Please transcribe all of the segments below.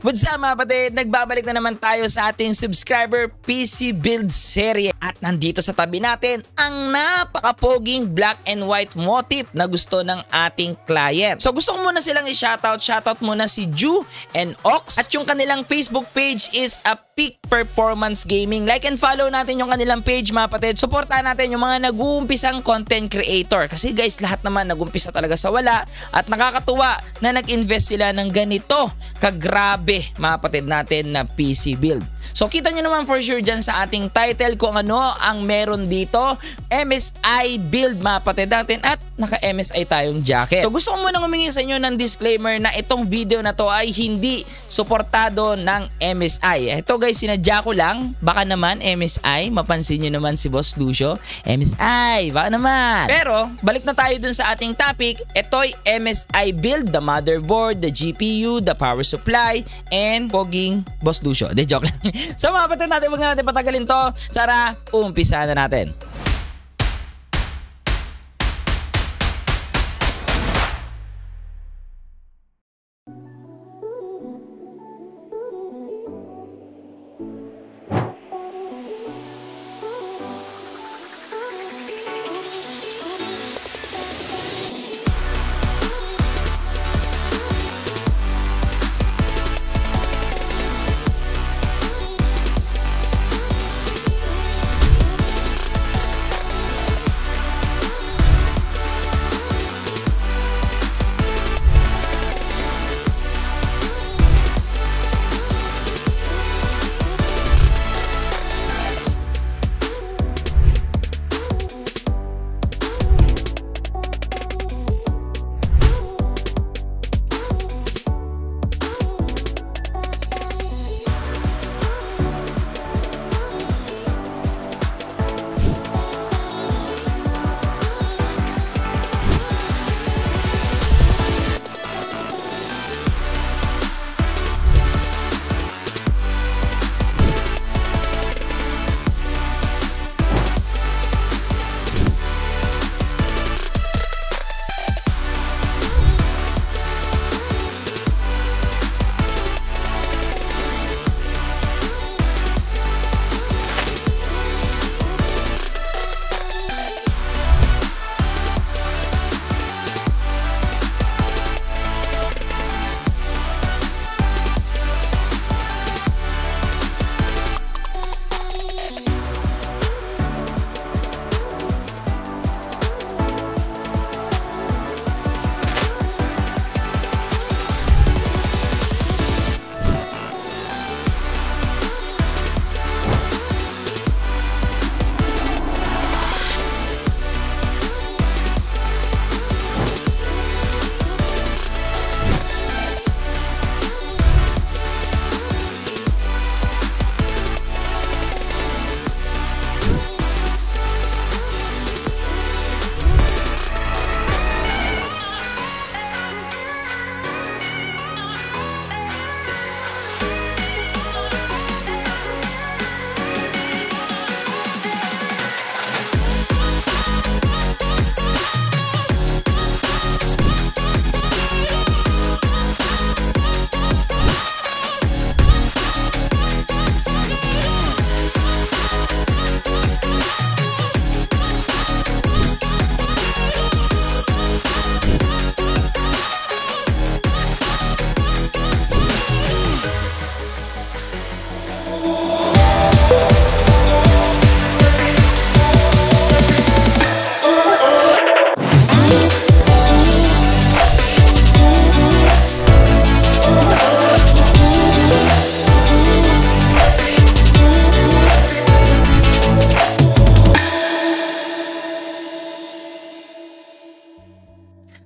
What's up mga kapatid? Nagbabalik na naman tayo sa ating subscriber PC build series. At nandito sa tabi natin ang napakapoging black and white motif na gusto ng ating client. So gusto ko muna silang i-shoutout. Shoutout muna si Ju and Ox. At yung kanilang Facebook page is a Peak Performance Gaming. Like and follow natin yung kanilang page mga kapatid. Supportahan natin yung mga nag-uumpisang content creator. Kasi guys, lahat naman nag-umpisa talaga sa wala. At nakakatuwa na nag-invest sila ng ganito kagrabe mga kapatid natin na PC build. So kita nyo naman for sure dyan sa ating title kung ano ang meron dito. MSI build kapatid natin at naka-MSI tayong jacket. So gusto ko muna humingi sa inyo ng disclaimer na itong video na to ay hindi suportado ng MSI. Ito guys, sinadya ko lang. Baka naman MSI, mapansin nyo naman si Boss Lucio. MSI, baka naman. Pero balik na tayo dun sa ating topic. Ito'y MSI build, the motherboard, the GPU, the power supply, and poging Boss Lucio. De joke lang. So mga kapatid natin, huwag na natin patagalin to. Tara, umpisa na natin.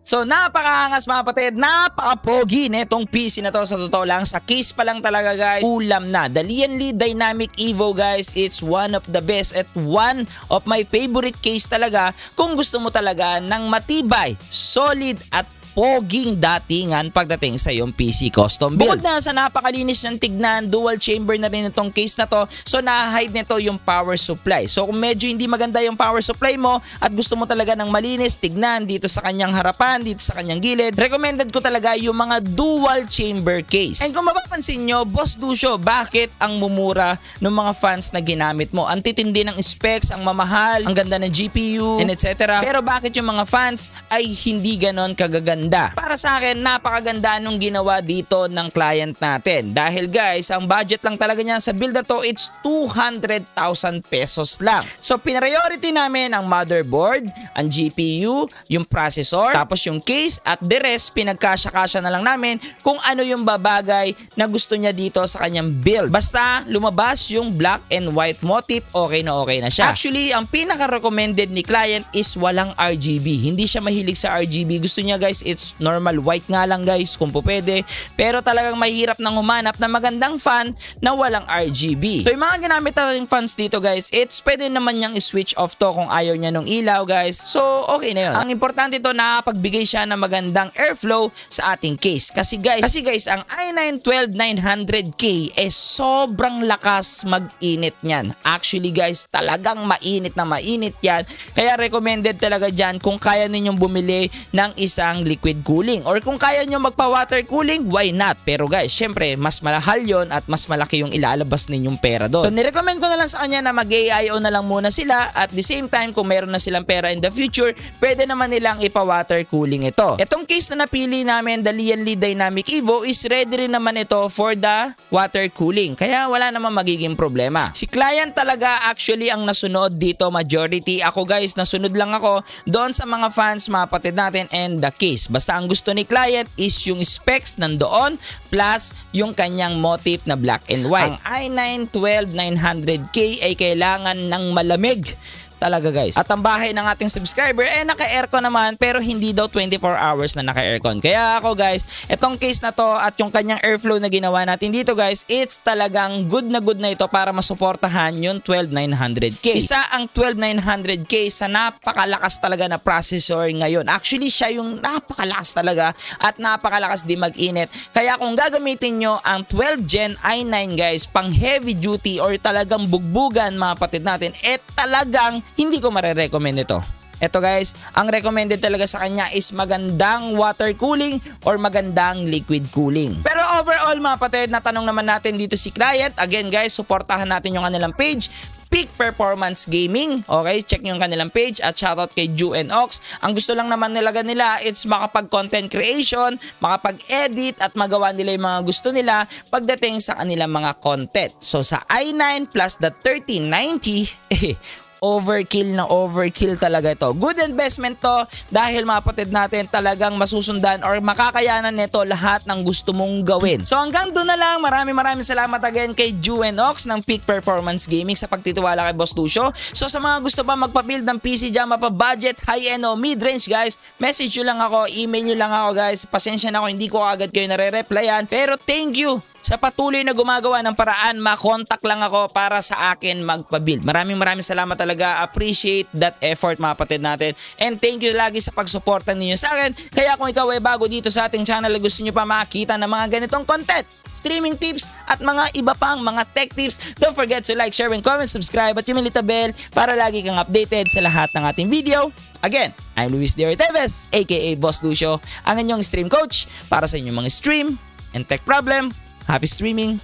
So napakaangas mga kapatid, napaka-pogi netong PC na to sa totoo lang. Sa case pa lang talaga guys, ulam na. Dalian Lee Dynamic Evo guys, it's one of the best at one of my favorite case talaga kung gusto mo talaga ng matibay, solid at poging datingan pagdating sa iyong PC custom build. Bukod na sa napakalinis ng tignan, dual chamber na rin itong case na to. So na-hide nito yung power supply. So kung medyo hindi maganda yung power supply mo at gusto mo talaga ng malinis, tignan dito sa kanyang harapan, dito sa kanyang gilid, recommended ko talaga yung mga dual chamber case. And kung mapapansin nyo, Boss Ducio, bakit ang mumura ng mga fans na ginamit mo? Ang titindi ng specs, ang mamahal, ang ganda ng GPU, and etc. Pero bakit yung mga fans ay hindi ganon kagaganda? Para sa akin, napakaganda nung ginawa dito ng client natin. Dahil guys, ang budget lang talaga niya sa build na to, it's 200,000 pesos lang. So, priority namin ang motherboard, ang GPU, yung processor, tapos yung case, at the rest, pinagkasya-kasya na lang namin kung ano yung babagay na gusto niya dito sa kanyang build. Basta lumabas yung black and white motif, okay na okay na siya. Actually, ang pinaka-recommended ni client is walang RGB. Hindi siya mahilig sa RGB. Gusto niya guys, it's normal white nga lang guys kung po pwede. Pero talagang mahirap nang humanap na magandang fan na walang RGB. So yung mga ginamit natin fans dito guys, it's pwede naman niyang switch off to kung ayaw niya nung ilaw guys. So okay na yun. Ang importante to na pagbigay siya ng magandang airflow sa ating case. Kasi guys, kasi guys, ang i9-12900K eh sobrang lakas mag-init niyan. Actually guys, talagang mainit na mainit yan. Kaya recommended talaga dyan kung kaya ninyong bumili ng isang liquid cooling. Or kung kaya nyo magpa-water cooling, why not? Pero guys, syempre, mas mahal yon at mas malaki yung ilalabas ninyong pera doon. So, nirecommend ko na lang sa kanya na mag-AIO na lang muna sila at the same time, kung meron na silang pera in the future, pwede naman nilang ipa-water cooling ito. Itong case na napili namin, the Lianli Dynamic Evo, is ready rin naman ito for the water cooling. Kaya wala naman magiging problema. Si client talaga actually ang nasunod dito majority. Ako guys, nasunod lang ako doon sa mga fans, mga patid natin and the case. Basta ang gusto ni client is yung specs nandoon plus yung kanyang motif na black and white. Ang i9-12900K ay kailangan ng malamig talaga guys. At ang bahay ng ating subscriber eh naka-aircon naman pero hindi daw 24 hours na naka-aircon. Kaya ako guys, itong case na to at yung kanyang airflow na ginawa natin dito guys, it's talagang good na good na ito para masuportahan yung 12900K. Isa ang 12900K sa napakalakas talaga na processor ngayon. Actually siya yung napakalakas talaga at napakalakas din mag-init. Kaya kung gagamitin nyo ang 12 Gen i9 guys, pang heavy duty or talagang bugbugan mga patid natin, eh talagang hindi ko marerecommend ito. Ito guys, ang recommended talaga sa kanya is magandang water cooling or magandang liquid cooling. Pero overall mga patid, natanong naman natin dito si client. Again guys, suportahan natin yung kanilang page. Peak Performance Gaming. Okay, check nyo yung kanilang page at shoutout kay Ju and Ox. Ang gusto lang naman nila nila, it's makapag-content creation, makapag-edit at magawa nila yung mga gusto nila pagdating sa kanilang mga content. So sa i9 plus the 3090, eh, overkill na overkill talaga ito. Good investment to dahil mapatid natin talagang masusundan or makakayanan nito lahat ng gusto mong gawin. So hanggang doon na lang. Maraming maraming salamat again kay Juen Ox ng Peak Performance Gaming sa pagtitiwala kay Boss Lucio. So sa mga gusto pa magpa-build ng PC dyan, mapa-budget, high-end o mid-range guys, message nyo lang ako, email nyo lang ako guys. Pasensya na ako, hindi ko agad kayo nare-replyan. Pero thank you sa patuloy na gumagawa ng paraan, makontak lang ako para sa akin magpa-build. Maraming maraming salamat talaga. Appreciate that effort mga patid natin. And thank you lagi sa pagsuporta ninyo sa akin. Kaya kung ikaw ay bago dito sa ating channel gusto nyo pa makakita ng mga ganitong content, streaming tips at mga iba pang mga tech tips, don't forget to like, share, and comment, subscribe at yung milita bell para lagi kang updated sa lahat ng ating video. Again, I'm Luis De Orteves, aka Boss Lucio, ang inyong stream coach para sa inyong mga stream and tech problem Happy streaming!